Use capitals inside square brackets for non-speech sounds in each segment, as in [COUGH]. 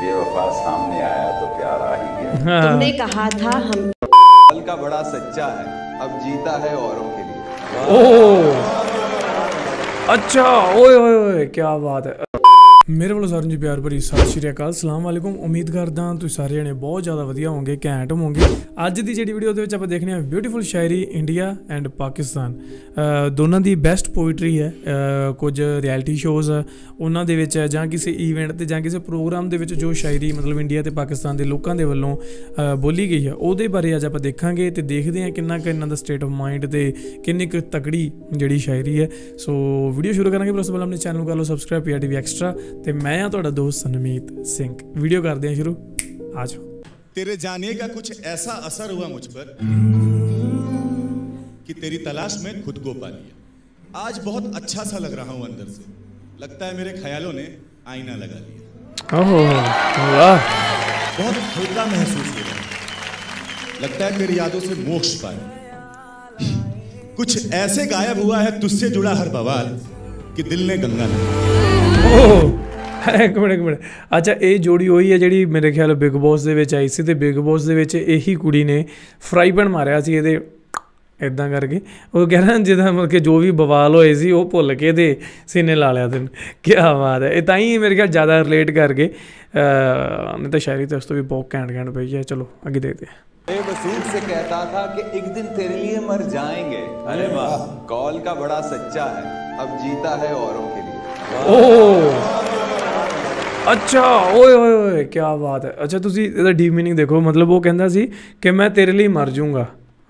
बेवफा सामने आया तो प्यार आ ही गया। हाँ। तुमने कहा था हम कल का बड़ा सच्चा है अब जीता है औरों के लिए। ओ अच्छा ओए ओए ओए क्या बात है। ਮੇਰੇ ਵੱਲੋਂ ਸਾਰਿਆਂ ਨੂੰ ਪਿਆਰ ਭਰੀ ਸਤਿ ਸ਼੍ਰੀ ਅਕਾਲ, ਸਲਾਮ ਵਾਲੇਕੁਮ। ਉਮੀਦ ਕਰਦਾ ਤੁਸੀਂ ਸਾਰੇ ਜਣੇ ਬਹੁਤ ਜ਼ਿਆਦਾ ਵਧੀਆ ਹੋਵੋਗੇ, ਘੈਂਟ ਹੋਵੋਗੇ। ਅੱਜ ਦੀ ਜਿਹੜੀ ਵੀਡੀਓ ਦੇ ਵਿੱਚ ਆਪਾਂ ਦੇਖਨੇ ਆ ਬਿਊਟੀਫੁਲ ਸ਼ਾਇਰੀ ਇੰਡੀਆ ਐਂਡ ਪਾਕਿਸਤਾਨ ਦੋਨਾਂ ਦੀ ਬੈਸਟ ਪੋਇਟਰੀ ਹੈ। ਕੁਝ ਰਿਐਲਿਟੀ ਸ਼ੋਜ਼ ਉਹਨਾਂ ਦੇ ਵਿੱਚ ਜਾਂ ਕਿਸੇ ਈਵੈਂਟ ਤੇ ਜਾਂ ਕਿਸੇ ਪ੍ਰੋਗਰਾਮ ਦੇ ਵਿੱਚ ਜੋ ਸ਼ਾਇਰੀ ਮਤਲਬ ਇੰਡੀਆ ਤੇ ਪਾਕਿਸਤਾਨ ਦੇ ਲੋਕਾਂ ਦੇ ਵੱਲੋਂ ਬੋਲੀ ਗਈ ਹੈ, ਉਹਦੇ ਬਾਰੇ ਅੱਜ ਆਪਾਂ ਦੇਖਾਂਗੇ ਤੇ ਦੇਖਦੇ ਹਾਂ ਕਿੰਨਾ ਕੁ ਇਹਨਾਂ ਦਾ ਸਟੇਟ ਆਫ ਮਾਈਂਡ ਤੇ ਕਿੰਨੀ ਕੁ ਤਕੜੀ ਜਿਹੜੀ ਸ਼ਾਇਰੀ ਹੈ। ਸੋ ਵੀਡੀਓ ਸ਼ੁਰੂ ਕਰਾਂਗੇ, ਪਰ ਉਸ ਤੋਂ ਪਹਿਲਾਂ ਆਪਣੇ ਚੈਨਲ ਨੂੰ ਕਰ ਲਓ ਸਬਸਕ੍ਰਾਈਬ ਪੀਆਰਟੀਵੀ ਐਕਸਟਰਾ ਤੇ ਮੈਂ ਆ ਤੁਹਾਡਾ ਦੋਸਤ ਸਨਮੀਤ ਸਿੰਘ ਵੀਡੀਓ ਕਰਦੇ ਹਾਂ ਸ਼ੁਰੂ ਆ ਜਾਓ तेरे जाने का कुछ ऐसा असर हुआ मुझ पर कि तेरी तलाश में खुद को पा लिया आज बहुत अच्छा सा लग रहा हूं अंदर से लगता है मेरे ख्यालों ने आईना लगा लिया ਓਹ ਵਾਹ बहुत हल्का महसूस हो रहा है लगता है तेरी यादों से मोक्ष पाया कुछ ऐसे गायब हुआ है तुझसे जुड़ा हर बवाल कि दिल ने गंगा नहा ਓਹ ਇੱਕ ਮਿੰਟ ਇੱਕ ਮਿੰਟ ਅੱਛਾ ਇਹ ਜੋੜੀ ਉਹੀ ਹੈ ਜਿਹੜੀ ਮੇਰੇ ਖਿਆਲ ਬਿਗ ਬੌਸ ਦੇ ਵਿੱਚ ਆਈ ਸੀ ਤੇ ਬਿਗ ਬੌਸ ਦੇ ਵਿੱਚ ਇਹੀ ਕੁੜੀ ਨੇ ਫਰਾਈ ਪੈਨ ਮਾਰਿਆ ਸੀ ਇਹਦੇ ਇਦਾਂ ਕਰਕੇ ਉਹ ਕਹਿ ਰਿਹਾ ਜਿਹਦਾ ਮਤਲਬ ਕਿ ਜੋ ਵੀ ਬਵਾਲ ਹੋਏ ਸੀ ਉਹ ਭੁੱਲ ਕੇ ਇਹਦੇ ਸੀਨੇ ਲਾ ਲਿਆ ਤੈਨੂੰ ਕੀ ਬਾਤ ਹੈ ਇਹ ਤਾਂ ਹੀ ਮੇਰੇ ਖਿਆਲ ਜ਼ਿਆਦਾ ਰਿਲੇਟ ਕਰਕੇ ਅ ਨਹੀਂ ਤਾਂ ਸ਼ਾਇਰੀ ਤੇ ਉਸ ਤੋਂ ਵੀ ਬਹੁਤ ਘੈਂਟ ਘੈਂਟ ਪਈ ਹੈ ਚਲੋ ਅੱਗੇ ਦੇਖਦੇ ਹਾਂ बेवसूख से कहता था कि एक दिन तेरे लिए मर जाएंगे अरे वाह कॉल का बड़ा सच्चा है अब जीता है औरों के लिए ਓ ਅੱਛਾ ਓਏ ਓਏ ਓਏ ਕੀ ਬਾਤ ਹੈ ਅੱਛਾ ਤੁਸੀਂ ਇਹਦਾ ਡੀਪ ਮੀਨਿੰਗ ਦੇਖੋ ਮਤਲਬ ਉਹ ਕਹਿੰਦਾ ਸੀ ਕਿ ਮੈਂ ਤੇਰੇ ਲਈ ਮਰ ਜਾਊਂਗਾ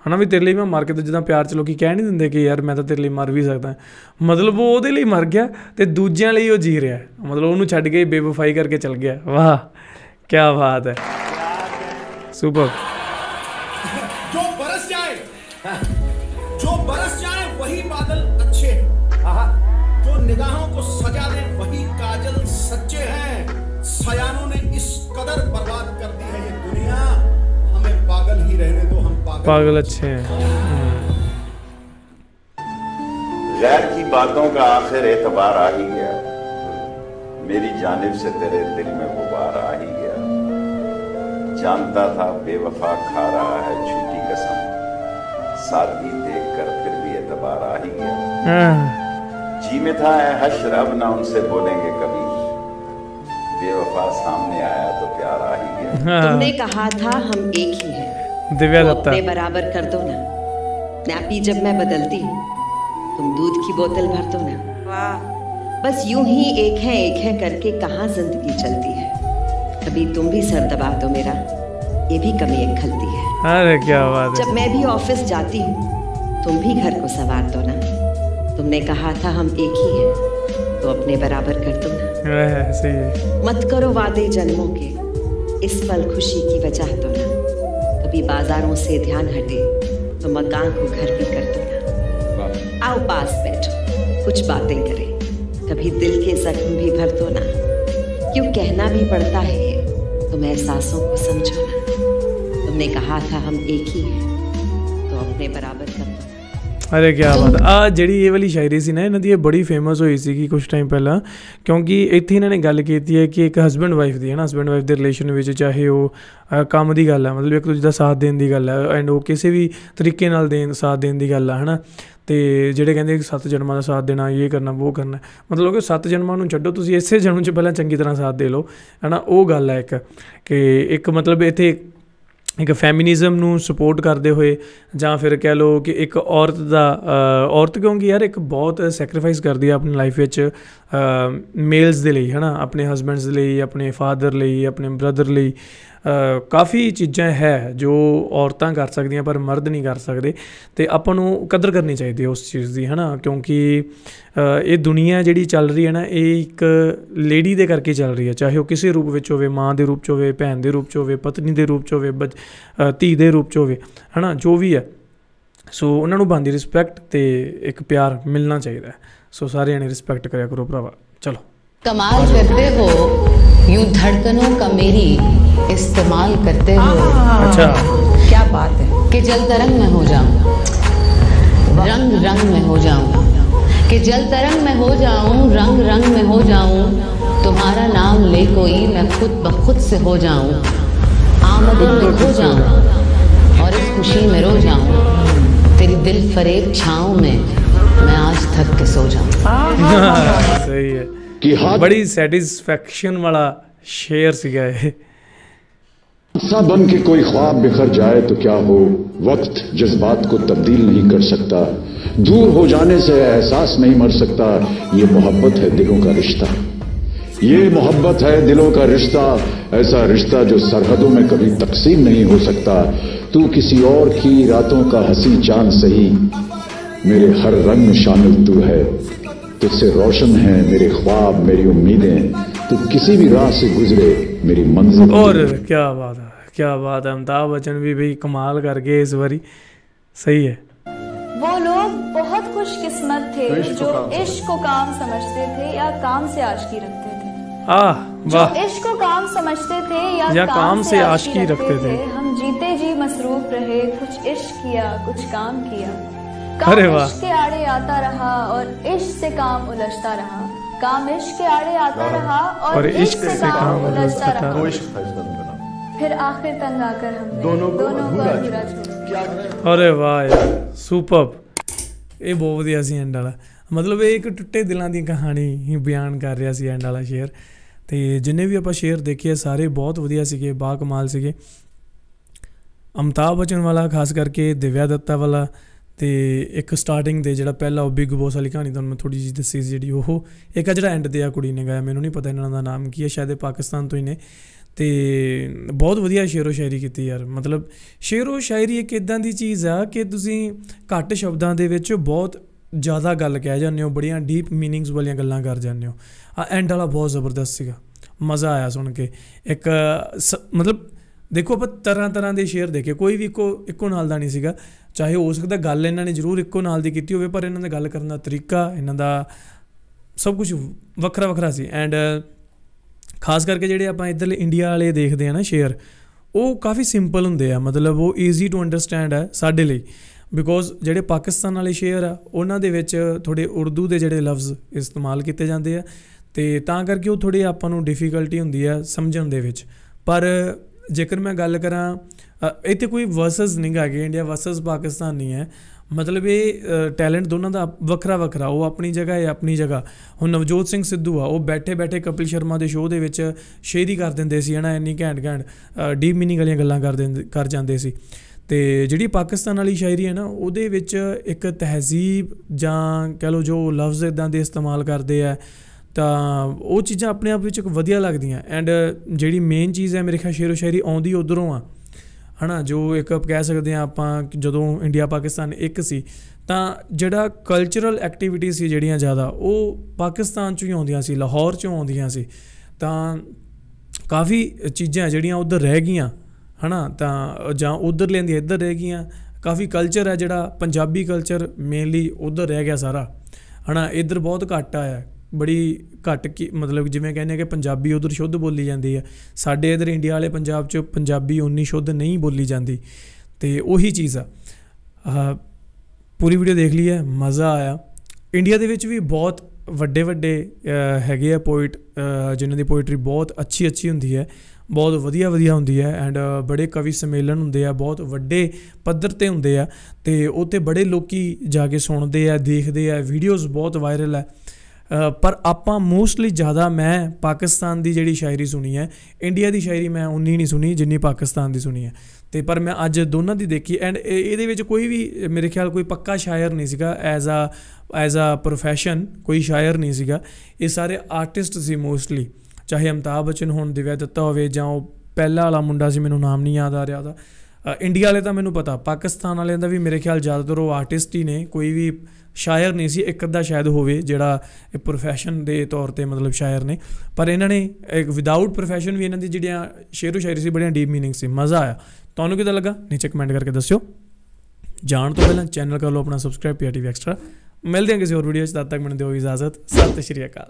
ਹਨਾ ਵੀ ਤੇਰੇ ਲਈ ਮੈਂ ਮਰ ਕੇ ਤੇ ਜਿੱਦਾਂ ਪਿਆਰ ਚ ਲੋਕੀ ਕਹਿ ਨਹੀਂ ਦਿੰਦੇ ਕਿ ਯਾਰ ਮੈਂ ਤਾਂ ਤੇਰੇ ਲਈ ਮਰ ਵੀ ਸਕਦਾ ਮਤਲਬ ਉਹ ਉਹਦੇ ਲਈ ਮਰ ਗਿਆ ਤੇ ਦੂਜਿਆਂ ਲਈ ਉਹ ਜੀ ਰਿਹਾ ਮਤਲਬ ਉਹਨੂੰ ਛੱਡ ਕੇ ਬੇਵਫਾਈ ਕਰਕੇ ਚਲ ਗਿਆ ਵਾਹ ਕੀ ਬਾਤ ਹੈ ਸੁਪਰ जो बरस जाए जो बरस जाए वही बादल अच्छे हैं जो निगाहों को सजा दे वही काजल सच्चे हैं। सयानों ने इस कदर बर्बाद कर दी है ये दुनिया। हमें पागल ही रहने दो हम पागल, पागल अच्छे हैं। गैर की बातों का आखिर एतबार आ ही गया। मेरी जानिब से तेरे दिल में गुबार आ ही गया। जानता था बेवफा खा रहा है झूठी कसम। सादगी देख कर फिर भी एतबार आ ही गया। हाँ। जी में था है हश्र अब ना उनसे बोलेंगे कभी बेवफा सामने आया तो प्यार आ ही गया। हाँ। तुमने कहा था हम एक ही हैं। दिव्या दत्ता तो अपने बराबर कर दो ना। नैपी जब मैं बदलती तुम दूध की बोतल भर दो ना। वाह। बस यूँ ही एक है एक है करके कहाँ ज़िंदगी चलती है। कभी तुम भी सर दबा दो मेरा ये भी कमी एक खलती है। अरे क्या बात जब मैं भी ऑफ़िस जाती हूँ तुम भी घर को सवार दो ना। तुमने कहा था हम एक ही हैं। तो अपने बराबर कर दो ऐसे मत करो वादे जन्मों के। इस पल खुशी की वजह तो ना। कभी बाजारों से ध्यान हटे तो मकान को घर भी कर दो ना। आओ पास बैठो कुछ बातें करें। कभी दिल के जख्म भी भर दो ना। क्यों कहना भी पड़ता है तुम एहसासों को समझो ना। तुमने कहा था हम एक ही हैं तो अपने बराबर ਅਰੇ ਕੀ ਬਾਤ ਆ। ਜਿਹੜੀ ਇਹ ਵਾਲੀ ਸ਼ਾਇਰੀ ਸੀ ਨਾ, ਇਹਨਾਂ ਦੀ ਇਹ ਬੜੀ ਫੇਮਸ ਹੋਈ ਸੀ ਕਿ ਕੁਝ ਟਾਈਮ ਪਹਿਲਾਂ, ਕਿਉਂਕਿ ਇੱਥੇ ਇਹਨਾਂ ਨੇ ਗੱਲ ਕੀਤੀ ਹੈ ਕਿ ਇੱਕ ਹਸਬੰਡ ਵਾਈਫ ਦੀ ਹੈ ਨਾ ਹਸਬੰਡ ਵਾਈਫ ਦੇ ਰਿਲੇਸ਼ਨ ਵਿੱਚ ਚਾਹੇ ਉਹ ਕੰਮ ਦੀ ਗੱਲ ਹੈ ਮਤਲਬ ਇੱਕ ਦੂਜੇ ਦਾ ਸਾਥ ਦੇਣ ਦੀ ਗੱਲ ਹੈ ਐਂਡ ਉਹ ਕਿਸੇ ਵੀ ਤਰੀਕੇ ਨਾਲ ਦੇਣ, ਸਾਥ ਦੇਣ ਦੀ ਗੱਲ ਹੈ ਹਨਾ। ਤੇ ਜਿਹੜੇ ਕਹਿੰਦੇ ਕਿ ਸੱਤ ਜਨਮਾਂ ਦਾ ਸਾਥ ਦੇਣਾ, ਇਹ ਕਰਨਾ, ਉਹ ਕਰਨਾ, ਮਤਲਬ ਕਿ ਸੱਤ ਜਨਮਾਂ ਨੂੰ ਛੱਡੋ, ਤੁਸੀਂ ਇਸੇ ਜਨਮ 'ਚ ਪਹਿਲਾਂ ਚੰਗੀ ਤਰ੍ਹਾਂ ਸਾਥ ਦੇ ਲਓ, ਹਨਾ। ਉਹ ਗੱਲ ਹੈ ਇੱਕ, ਕਿ ਇੱਕ ਮਤਲਬ ਇੱਥੇ ਇੱਕ ਫੈਮਿਨਿਜ਼ਮ ਨੂੰ ਸਪੋਰਟ ਕਰਦੇ ਹੋਏ ਜਾਂ ਫਿਰ ਕਹਿ ਲਓ ਕਿ ਇੱਕ ਔਰਤ ਦਾ ਔਰਤ ਕਿਉਂਕਿ ਯਾਰ ਇੱਕ ਬਹੁਤ ਸੈਕਰੀਫਾਈਸ ਕਰਦੀ ਹੈ ਆਪਣੀ ਲਾਈਫ ਵਿੱਚ ਮੇਲਸ ਦੇ ਲਈ, ਹਨਾ? ਆਪਣੇ ਹਸਬੈਂਡਸ ਲਈ, ਆਪਣੇ ਫਾਦਰ ਲਈ, ਆਪਣੇ ਬ੍ਰਦਰ ਲਈ ਕਾਫੀ ਚੀਜ਼ਾਂ ਹੈ ਜੋ ਔਰਤਾਂ ਕਰ ਸਕਦੀਆਂ ਪਰ ਮਰਦ ਨਹੀਂ ਕਰ ਸਕਦੇ ਤੇ ਆਪਾਂ ਨੂੰ ਕਦਰ ਕਰਨੀ ਚਾਹੀਦੀ ਹੈ ਉਸ ਚੀਜ਼ ਦੀ, ਹਨਾ? ਕਿਉਂਕਿ ਇਹ ਦੁਨੀਆ ਜਿਹੜੀ ਚੱਲ ਰਹੀ ਹੈ ਨਾ, ਇਹ ਇੱਕ ਲੇਡੀ ਦੇ ਕਰਕੇ ਚੱਲ ਰਹੀ ਹੈ, ਚਾਹੇ ਉਹ ਕਿਸੇ ਰੂਪ ਵਿੱਚ ਹੋਵੇ, ਮਾਂ ਦੇ ਰੂਪ ਚ ਹੋਵੇ, ਭੈਣ ਦੇ ਰੂਪ ਚ ਹੋਵੇ, ਪਤਨੀ ਦੇ ਰੂਪ ਚ ਹੋਵੇ, ਬੱਚ- ਧੀ ਦੇ ਰੂਪ ਚ ਹੋਵੇ ਹਨਾ ਜੋ ਵੀ ਹੈ ਸੋ ਉਹਨਾਂ ਨੂੰ ਬੰਦੀ ਰਿਸਪੈਕਟ ਤੇ ਇੱਕ ਪਿਆਰ ਮਿਲਣਾ ਚਾਹੀਦਾ ਹੈ। ਸੋ ਸਾਰਿਆਂ ਨੇ ਰਿਸਪੈਕਟ ਕਰਿਆ ਕਰੋ ਭਰਾਵਾ ਚਲੋ कमाल करते हो यूं धड़कनों का मेरी इस्तेमाल करते हो ਅੱਛਾ क्या बात है कि जल तरंग में हो जाऊं रंग रंग में हो जाऊं कि जल तरंग में हो जाऊं रंग रंग में हो जाऊं तो तुम्हारा नाम ले कोई मैं खुद ब खुद से हो जाऊं आमदन में खो जाऊँ और इस खुशी में रो जाऊँ तेरी दिल फरेब छाओ में मैं आज थक के सो जाऊँ। [LAUGHS] सही है। कि हाँ बड़ी सेटिस्फेक्शन वाला शेयर सी गए सा बन के कोई ख्वाब बिखर जाए तो क्या हो? वक्त जज्बात को तब्दील नहीं कर सकता। दूर हो जाने से एहसास नहीं मर सकता। ये मोहब्बत है दिलों का रिश्ता। ये मोहब्बत है दिलों का रिश्ता। ऐसा रिश्ता जो सरहदों में कभी तकसीम नहीं हो सकता। तू किसी और की रातों का हँसी चाँद सही। मेरे हर रंग में शामिल तू है। तुझसे रोशन है मेरे ख्वाब मेरी उम्मीदें। तू किसी भी राह से गुजरे मेरी मंजिल और क्या बात है क्या बात है अमिताभ बच्चन भी भाई कमाल गए इस बारी। सही है। वो लोग बहुत खुशकिस्मत थे जो इश्क को काम समझते थे या काम से आशकी रखते आह वाह। इश्क को काम समझते थे या, या काम, काम से आशकी रखते थे, थे हम जीते जी मसरूफ रहे कुछ इश्क किया कुछ काम किया। काम अरे वाह। के आड़े आता रहा और इश्क से काम उलझता रहा। काम इश्क के आड़े आता रहा और इश्क से काम उलझता रहा। फिर आखिर तंग आकर हम दोनों को अधूरा अरे वाह यार सुपर ये बहुत सी एन डाला ਮਤਲਬ ਇਹ ਇੱਕ ਟੁੱਟੇ ਦਿਲਾਂ ਦੀ ਕਹਾਣੀ ਹੀ ਬਿਆਨ ਕਰ ਰਿਹਾ ਸੀ ਐਂਡ ਵਾਲਾ ਸ਼ੇਅਰ। ਤੇ ਜਿੰਨੇ ਵੀ ਆਪਾਂ ਸ਼ੇਅਰ ਦੇਖੇ ਆ, ਸਾਰੇ ਬਹੁਤ ਵਧੀਆ ਸੀਗੇ ਬਾ ਕਮਾਲ ਸੀਗੇ। ਅਮਤਾਬ ਬਚਨ ਵਾਲਾ ਖਾਸ ਕਰਕੇ ਦਿਵਿਆ ਦੱਤਾ ਵਾਲਾ ਤੇ ਇੱਕ ਸਟਾਰਟਿੰਗ ਦੇ ਜਿਹੜਾ ਪਹਿਲਾ ਉਹ ਬਿਗ ਬੋਸ ਵਾਲੀ ਕਹਾਣੀ ਤੁਹਾਨੂੰ ਮੈਂ ਥੋੜੀ ਜਿਹੀ ਦੱਸੀ ਸੀ ਜਿਹੜੀ ਉਹ। ਇੱਕ ਆ ਜਿਹੜਾ ਐਂਡ ਤੇ ਆ ਕੁੜੀ ਨੇ ਗਾਇਆ ਮੈਨੂੰ ਨਹੀਂ ਪਤਾ ਇਹਨਾਂ ਦਾ ਨਾਮ ਕੀ ਹੈ ਸ਼ਾਇਦ ਇਹ ਪਾਕਿਸਤਾਨ ਤੋਂ ਹੀ ਨੇ। ਤੇ ਬਹੁਤ ਵਧੀਆ ਸ਼ੇਰੋ ਸ਼ਾਇਰੀ ਕੀਤੀ ਯਾਰ ਮਤਲਬ ਸ਼ੇਰੋ ਸ਼ਾਇਰੀ ਇੱਕ ਇਦਾਂ ਦੀ ਚੀਜ਼ ਆ ਕਿ ਤੁਸੀਂ ਘੱਟ ਸ਼ਬਦਾਂ ਦੇ ਵਿੱਚ ਬਹੁਤ ਜ਼ਿਆਦਾ ਗੱਲ ਕਹਿ ਜਾਂਦੇ ਹੋ, ਬੜੀਆਂ ਡੀਪ ਮੀਨਿੰਗਸ ਵਾਲੀਆਂ ਗੱਲਾਂ ਕਰ ਜਾਂਦੇ ਹੋ। ਆ ਐਂਡ ਵਾਲਾ ਬਹੁਤ ਜ਼ਬਰਦਸਤ ਸੀਗਾ। ਮਜ਼ਾ ਆਇਆ ਸੁਣ ਕੇ। ਇੱਕ, ਸ- ਮਤਲਬ ਦੇਖੋ ਆਪਾਂ ਤਰ੍ਹਾਂ ਤਰ੍ਹਾਂ ਦੇ ਸ਼ੇਅਰ ਦੇਖੇ, ਕੋਈ ਵੀ ਇੱਕੋ ਇੱਕੋ ਨਾਲ ਦਾ ਨਹੀਂ ਸੀਗਾ। ਚਾਹੇ ਹੋ ਸਕਦਾ ਗੱਲ ਇਹਨਾਂ ਨੇ ਜ਼ਰੂਰ ਇੱਕੋ ਨਾਲ ਦੀ ਕੀਤੀ ਹੋਵੇ, ਪਰ ਇਹਨਾਂ ਦਾ ਗੱਲ ਕਰਨ ਦਾ ਤਰੀਕਾ, ਇਹਨਾਂ ਦਾ ਸਭ ਕੁਝ ਵੱਖਰਾ ਵੱਖਰਾ ਸੀ। ਐਂਡ ਖਾਸ ਕਰਕੇ ਜਿਹੜੇ ਆਪਾਂ ਇੱਧਰਲੇ ਇੰਡੀਆ ਵਾਲੇ ਦੇਖਦੇ ਆ ਨਾ ਸ਼ੇਅਰ ਉਹ ਕਾਫੀ ਸਿੰਪਲ ਹੁੰਦੇ ਆ। ਮਤਲਬ ਉਹ ਈਜ਼ੀ ਟੂ ਅੰਡਰਸਟੈਂਡ ਹੈ ਸਾਡੇ ਲਈ। ਬਿਕੋਜ਼ ਜਿਹੜੇ ਪਾਕਿਸਤਾਨ ਵਾਲੇ ਸ਼ੇਅਰ ਆ, ਉਹਨਾਂ ਦੇ ਵਿੱਚ ਥੋੜੇ ਉਰਦੂ ਦੇ ਜਿਹੜੇ ਲਫ਼ਜ਼ ਇਸਤੇਮਾਲ ਕੀਤੇ ਜਾਂਦੇ ਆ ਤੇ ਤਾਂ ਕਰਕੇ ਉਹ ਥੋੜੇ ਆਪਾਂ ਨੂੰ ਡਿਫਿਕਲਟੀ ਹੁੰਦੀ ਆ ਸਮਝਣ ਦੇ ਵਿੱਚ। ਪਰ ਜੇਕਰ ਮੈਂ ਗੱਲ ਕਰਾਂ ਇੱਥੇ ਕੋਈ ਵਰਸਸ ਨਹੀਂ ਹੈਗੇ ਇੰਡੀਆ ਵਰਸਸ ਪਾਕਿਸਤਾਨ ਨਹੀਂ ਹੈ। ਮਤਲਬ ਇਹ ਟੈਲੈਂਟ ਦੋਨਾਂ ਦਾ ਵੱਖਰਾ ਵੱਖਰਾ, ਉਹ ਆਪਣੀ ਜਗ੍ਹਾ ਹੈ, ਆਪਣੀ ਜਗ੍ਹਾ। ਹੁਣ ਨਵਜੋਤ ਸਿੰਘ ਸਿੱਧੂ ਆ, ਉਹ ਬੈਠੇ ਬੈਠੇ ਕਪਿਲ ਸ਼ਰਮਾ ਦੇ ਸ਼ੋਅ ਦੇ ਵਿੱਚ ਸ਼ੇਅਰੀ ਕਰ ਦਿੰਦੇ ਸੀ, ਹਨਾ, ਇੰਨੀ ਘੈਂਟ ਘੈਂਟ ਡੀਪ ਮੀਨਿੰਗ ਵਾਲੀਆਂ ਗੱਲਾਂ ਕਰ ਦਿੰਦੇ, ਕਰ ਜਾਂਦੇ ਸੀ। ਤੇ ਜਿਹੜੀ ਪਾਕਿਸਤਾਨ ਵਾਲੀ ਸ਼ਾਇਰੀ ਹੈ ਨਾ, ਉਹਦੇ ਵਿੱਚ ਇੱਕ ਤਹਿਜ਼ੀਬ ਜਾਂ ਕਹ ਲਓ ਜੋ ਲਫ਼ਜ਼ ਇਦਾਂ ਦੇ ਇਸਤੇਮਾਲ ਕਰਦੇ ਆ, ਤਾਂ ਉਹ ਚੀਜ਼ਾਂ ਆਪਣੇ ਆਪ ਵਿੱਚ ਇੱਕ ਵਧੀਆ ਲੱਗਦੀਆਂ। ਐਂਡ ਜਿਹੜੀ ਮੇਨ ਚੀਜ਼ ਹੈ ਮੇਰੇ ਖਿਆਲ ਸ਼ੇਰੋ ਸ਼ਾਇਰੀ ਆਉਂਦੀ ਉਧਰੋਂ ਆ, ਹਨਾ, ਜੋ ਇੱਕ ਕਹਿ ਸਕਦੇ ਆ ਆਪਾਂ ਜਦੋਂ ਇੰਡੀਆ ਪਾਕਿਸਤਾਨ ਇੱਕ ਸੀ, ਤਾਂ ਜਿਹੜਾ ਕਲਚਰਲ ਐਕਟੀਵਿਟੀ ਸੀ ਜਿਹੜੀਆਂ ਜ਼ਿਆਦਾ, ਉਹ ਪਾਕਿਸਤਾਨ ਚੋਂ ਹੀ ਆਉਂਦੀਆਂ ਸੀ, ਲਾਹੌਰ ਚੋਂ ਆਉਂਦੀਆਂ ਸੀ। ਤਾਂ ਕਾਫੀ ਚੀਜ਼ਾਂ ਜਿਹੜੀਆਂ ਉਧਰ ਰਹਿ ਗਈਆਂ। ਹਨਾ, ਤਾਂ ਜਾਂ ਉਧਰ ਲੈਂਦੀ, ਇੱਧਰ ਰਹਿ ਗਈਆਂ। ਕਾਫੀ ਕਲਚਰ ਹੈ ਜਿਹੜਾ, ਪੰਜਾਬੀ ਕਲਚਰ ਮੇਨਲੀ ਉਧਰ ਰਹਿ ਗਿਆ ਸਾਰਾ। ਹਨਾ, ਇੱਧਰ ਬਹੁਤ ਘੱਟ ਆਇਆ। ਬੜੀ ਘੱਟ ਕੀ, ਮਤਲਬ ਜਿਵੇਂ ਕਹਿੰਦੇ ਆ ਕਿ ਪੰਜਾਬੀ ਉਧਰ ਸ਼ੁੱਧ ਬੋਲੀ ਜਾਂਦੀ ਹੈ ਸਾਡੇ ਇਧਰ ਇੰਡੀਆ ਵਾਲੇ ਪੰਜਾਬ 'ਚ ਪੰਜਾਬੀ ਉਨੀ ਸ਼ੁੱਧ ਨਹੀਂ ਬੋਲੀ ਜਾਂਦੀ। ਤੇ ਉਹੀ ਚੀਜ਼ ਆ। ਪੂਰੀ ਵੀਡੀਓ ਦੇਖ ਲਈ ਹੈ, ਮਜ਼ਾ ਆਇਆ। ਇੰਡੀਆ ਦੇ ਵਿੱਚ ਵੀ ਬਹੁਤ ਵੱਡੇ ਵੱਡੇ ਹੈਗੇ ਆ ਪੋਇਟ ਜਿਨ੍ਹਾਂ ਦੀ ਪੋਇਟਰੀ ਬਹੁਤ ਅੱਛੀ ਅੱਛੀ ਹੁੰਦੀ ਹੈ। ਬਹੁਤ ਵਧੀਆ ਵਧੀਆ ਹੁੰਦੀ ਹੈ ਐਂਡ ਬੜੇ ਕਵੀ ਸੰਮੇਲਨ ਹੁੰਦੇ ਆ, ਬਹੁਤ ਵੱਡੇ ਪੱਧਰ ਤੇ ਹੁੰਦੇ ਆ ਤੇ ਉੱਥੇ ਬੜੇ ਲੋਕੀ ਜਾ ਕੇ ਸੁਣਦੇ ਆ, ਦੇਖਦੇ ਆ ਵੀਡੀਓਜ਼ ਬਹੁਤ ਵਾਇਰਲ ਹੈ। ਪਰ ਆਪਾਂ ਮੋਸਟਲੀ ਜ਼ਿਆਦਾ ਮੈਂ ਪਾਕਿਸਤਾਨ ਦੀ ਜਿਹੜੀ ਸ਼ਾਇਰੀ ਸੁਣੀ ਹੈ ਇੰਡੀਆ ਦੀ ਸ਼ਾਇਰੀ ਮੈਂ ਉਨੀ ਨਹੀਂ ਸੁਣੀ ਜਿੰਨੀ ਪਾਕਿਸਤਾਨ ਦੀ ਸੁਣੀ ਹੈ। ਤੇ ਪਰ ਮੈਂ ਅੱਜ ਦੋਨਾਂ ਦੀ ਦੇਖੀ ਐਂਡ ਇਹਦੇ ਵਿੱਚ ਕੋਈ ਵੀ ਮੇਰੇ ਖਿਆਲ ਕੋਈ ਪੱਕਾ ਸ਼ਾਇਰ ਨਹੀਂ ਸੀਗਾ as a as a profession ਕੋਈ ਸ਼ਾਇਰ ਨਹੀਂ ਸੀਗਾ। ਇਹ ਸਾਰੇ ਆਰਟਿਸਟ ਸੀ ਮੋਸਟਲੀ ਚਾਹੇ ਅਮਤਾਬ ਬਚਨ ਹੋਣ ਦਿਵਿਆ ਦਿੱਤਾ ਹੋਵੇ ਜਾਂ ਉਹ ਪਹਿਲਾ ਵਾਲਾ ਮੁੰਡਾ ਸੀ, ਮੈਨੂੰ ਨਾਮ ਨਹੀਂ ਯਾਦ ਆ ਰਿਹਾ ਉਹਦਾ। ਇੰਡੀਆ ਵਾਲੇ ਤਾਂ ਮੈਨੂੰ ਪਤਾ, ਪਾਕਿਸਤਾਨ ਵਾਲਿਆਂ ਦਾ ਵੀ ਮੇਰੇ ਖਿਆਲ ਜ਼ਿਆਦਾਤਰ ਉਹ ਆਰਟਿਸਟ ਹੀ ਨੇ, ਕੋਈ ਵੀ ਸ਼ਾਇਰ ਨਹੀਂ ਸੀ, ਇੱਕ ਅੱਧਾ ਸ਼ਾਇਦ ਹੋਵੇ ਜਿਹੜਾ ਪ੍ਰੋਫੈਸ਼ਨ ਦੇ ਤੌਰ ਤੇ ਮਤਲਬ ਸ਼ਾਇਰ ਨੇ। ਪਰ ਇਹਨਾਂ ਨੇ ਇੱਕ ਵਿਦਆਊਟ profession ਵੀ ਇਹਨਾਂ ਦੀ ਜਿਹੜੀਆਂ ਸ਼ੇਰੋ ਸ਼ਾਇਰੀ ਸੀ, ਬੜੀਆਂ ਡੀਪ ਮੀਨਿੰਗ ਸੀ, ਮਜ਼ਾ ਆਇਆ। ਤੁਹਾਨੂੰ ਕਿਦਾਂ ਲੱਗਾ? ਨੀਚੇ ਕਮੈਂਟ ਕਰਕੇ ਦੱਸਿਓ। ਜਾਣ ਤੋਂ ਪਹਿਲਾਂ ਚੈਨਲ ਕਰ ਲਓ ਆਪਣਾ ਸਬਸਕ੍ਰਾਈਬ ਪੀਆਰਟੀਵੀ ਐਕਸਟਰਾ ਮਿਲਦੇ ਹਾਂ ਕਿਸੇ ਹੋਰ ਵੀਡੀਓ 'ਚ, ਤਦ ਤੱਕ ਮੈਨੂੰ ਦਿਓ ਇਜਾਜ਼ਤ। ਸਤਿ ਸ਼੍ਰੀ ਅਕਾਲ।